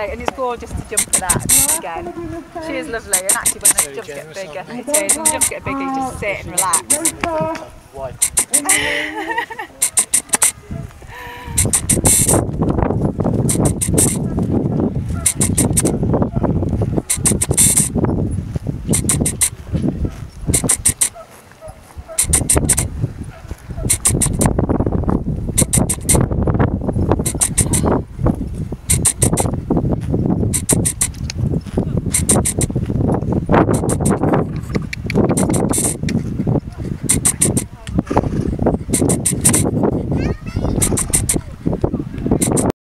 lovely and it's gorgeous to jump for that again. She is lovely and actually when the jumps get bigger, it is, when the jumps get bigger you just sit and relax. Why?